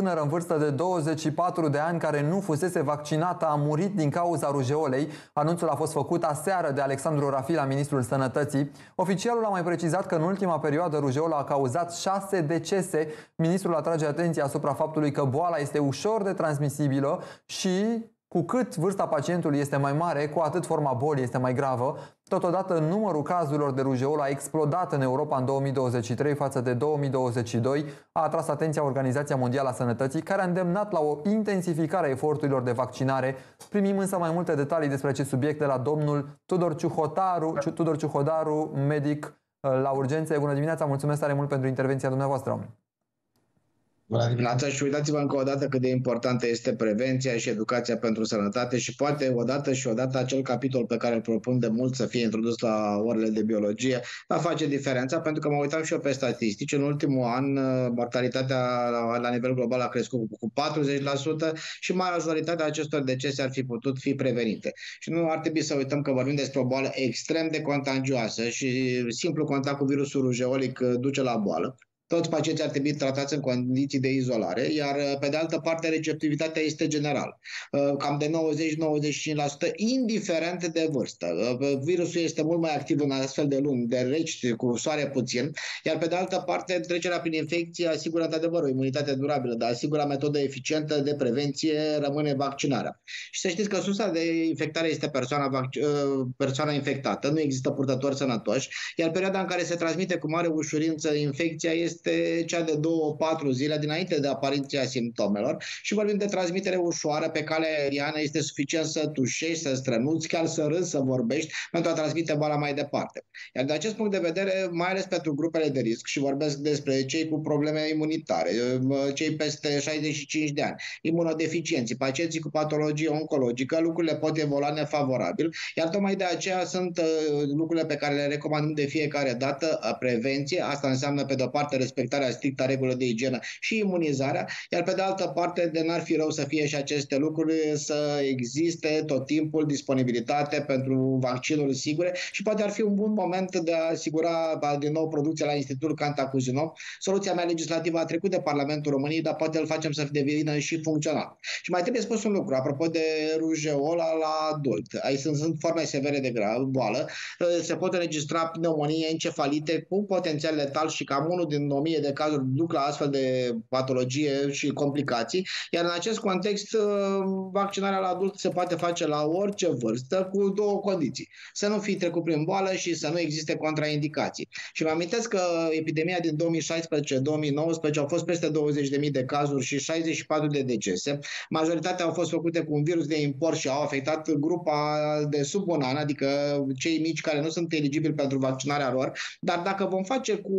tânără în vârstă de 24 de ani care nu fusese vaccinată a murit din cauza rujeolei. Anunțul a fost făcut aseară de Alexandru Rafila, ministrul Sănătății. Oficialul a mai precizat că în ultima perioadă rujeola a cauzat șase decese. Ministrul atrage atenția asupra faptului că boala este ușor de transmisibilă și cu cât vârsta pacientului este mai mare, cu atât forma bolii este mai gravă. Totodată, numărul cazurilor de rujeolă a explodat în Europa în 2023 față de 2022, a atras atenția Organizația Mondială a Sănătății, care a îndemnat la o intensificare a eforturilor de vaccinare. Primim însă mai multe detalii despre acest subiect de la domnul Tudor Ciuhodaru, Tudor Ciuhodaru, medic uh, la urgențe. Bună dimineața, mulțumesc tare mult pentru intervenția dumneavoastră. Bună dimineața și uitați-vă încă o dată cât de importantă este prevenția și educația pentru sănătate și poate odată și odată acel capitol pe care îl propun de mult să fie introdus la orele de biologie va face diferența pentru că mă uitam și eu pe statistici. În ultimul an uh, mortalitatea la nivel global a crescut cu 40% și majoritatea acestor decese ar fi putut fi prevenite. Și nu ar trebui să uităm că vorbim despre o boală extrem de contagioasă și simplu contact cu virusul rujeolic uh, duce la boală toți pacienții ar trebui tratați în condiții de izolare, iar uh, pe de altă parte receptivitatea este generală. Uh, cam de 90-95%, indiferent de vârstă. Uh, virusul este mult mai activ în astfel de luni, de reci, cu soare puțin, iar pe de altă parte trecerea prin infecție asigură într-adevăr o imunitate durabilă, dar asigură metodă eficientă de prevenție rămâne vaccinarea. Și să știți că sursa de infectare este persoana, persoana infectată, nu există purtători sănătoși, iar perioada în care se transmite cu mare ușurință infecția este este cea de două-patru zile dinainte de apariția simptomelor și vorbim de transmitere ușoară pe cale aeriană. Este suficient să tușești, să strănuți, chiar să râzi, să vorbești pentru a transmite boala mai departe. Iar de acest punct de vedere, mai ales pentru grupele de risc și vorbesc despre cei cu probleme imunitare, cei peste 65 de ani, imunodeficienții, pacienții cu patologie oncologică, lucrurile pot evolua nefavorabil, iar tocmai de aceea sunt uh, lucrurile pe care le recomandăm de fiecare dată, uh, prevenție, asta înseamnă pe de-o parte respectarea strictă a regulilor de igienă și imunizarea, iar pe de altă parte de n-ar fi rău să fie și aceste lucruri, să existe tot timpul disponibilitate pentru vaccinuri sigure și poate ar fi un bun moment de a asigura din nou producția la Institutul Cantacuzino. Soluția mea legislativă a trecut de Parlamentul României, dar poate îl facem să devină și funcțional. Și mai trebuie spus un lucru, apropo de rujeola la adult. Aici sunt, sunt forme severe de boală. Se pot înregistra pneumonie, encefalite cu potențial letal și cam unul din 1000 de cazuri duc la astfel de patologie și complicații, iar în acest context uh, vaccinarea la adult se poate face la orice vârstă cu două condiții. Să nu fii trecut prin boală și să nu existe contraindicații. Și mă amintesc că epidemia din 2016-2019 au fost peste 20.000 de cazuri și 64 de decese. Majoritatea au fost făcute cu un virus de import și au afectat grupa de sub un an, adică cei mici care nu sunt eligibili pentru vaccinarea lor. Dar dacă vom face cu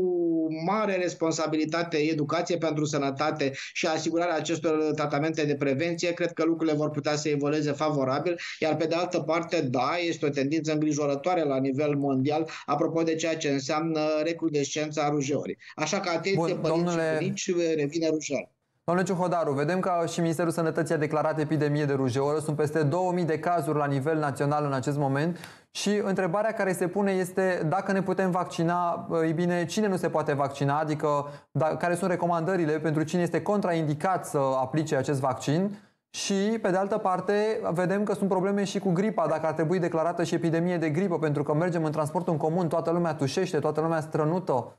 mare responsabilitate, educație pentru sănătate și asigurarea acestor tratamente de prevenție, cred că lucrurile vor putea să evolueze favorabil, iar pe de altă parte, da, este o tendință îngrijorătoare la nivel mondial, apropo de ceea ce înseamnă recrudescența rujeolii. Așa că atenție, Bun, părinți domnule... și bunici, revine rujeolă. Domnule Ciuhodaru, vedem că și Ministerul Sănătății a declarat epidemie de rujeolă. Sunt peste 2000 de cazuri la nivel național în acest moment și întrebarea care se pune este dacă ne putem vaccina, e bine, cine nu se poate vaccina, adică da, care sunt recomandările pentru cine este contraindicat să aplice acest vaccin și, pe de altă parte, vedem că sunt probleme și cu gripa, dacă ar trebui declarată și epidemie de gripă, pentru că mergem în transportul în comun, toată lumea tușește, toată lumea strănută.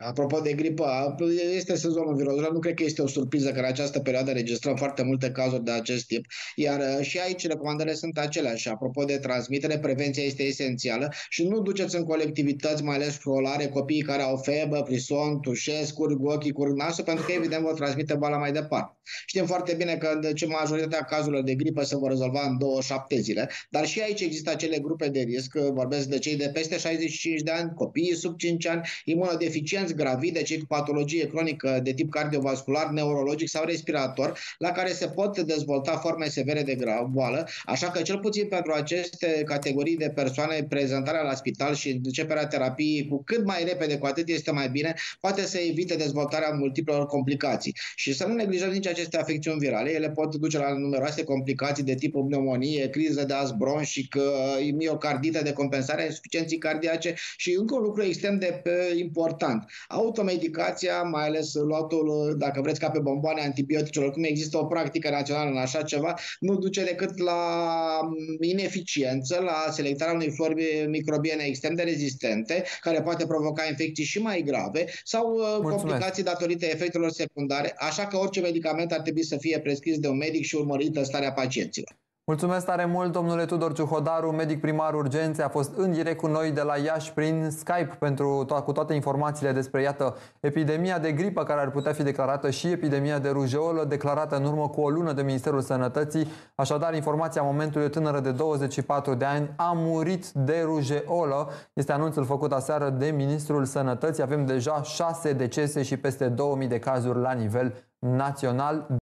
Apropo de gripă, este sezonul virozilor, nu cred că este o surpriză că în această perioadă registrăm foarte multe cazuri de acest tip, iar uh, și aici recomandările sunt aceleași. Apropo de transmitere, prevenția este esențială și nu duceți în colectivități, mai ales școlare, copiii care au febră, prison, tușesc, curg ochii, curg nasul, pentru că evident vor transmite boala mai departe. Știm foarte bine că de ce majoritatea cazurilor de gripă se vor rezolva în 2-7 zile, dar și aici există acele grupe de risc, vorbesc de cei de peste 65 de ani, copiii sub 5 ani, imunodeficienți, pacienți gravide, cei cu patologie cronică de tip cardiovascular, neurologic sau respirator, la care se pot dezvolta forme severe de boală, așa că cel puțin pentru aceste categorii de persoane, prezentarea la spital și începerea terapiei cu cât mai repede, cu atât este mai bine, poate să evite dezvoltarea multiplelor complicații. Și să nu neglijăm nici aceste afecțiuni virale, ele pot duce la numeroase complicații de tip pneumonie, criză de as bronșic, miocardită de compensare, insuficienții cardiace și încă un lucru extrem de important Automedicația, mai ales luatul, dacă vreți, ca pe bomboane antibiotice, oricum există o practică națională în așa ceva, nu duce decât la mm, ineficiență, la selectarea unei flori microbiene extrem de rezistente, care poate provoca infecții și mai grave sau uh, Mulțumesc. complicații datorită efectelor secundare, așa că orice medicament ar trebui să fie prescris de un medic și urmărită starea pacienților. Mulțumesc tare mult, domnule Tudor Ciuhodaru, medic primar urgențe, a fost în direct cu noi de la Iași prin Skype pentru to- cu toate informațiile despre, iată, epidemia de gripă care ar putea fi declarată și epidemia de rujeolă declarată în urmă cu o lună de Ministerul Sănătății. Așadar, informația momentului, o tânără de 24 de ani a murit de rujeolă. Este anunțul făcut aseară de Ministrul Sănătății. Avem deja șase decese și peste 2000 de cazuri la nivel național.